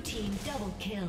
team double kill.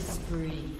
spree.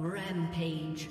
Rampage.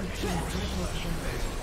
Dragon Spirit. Triple kill.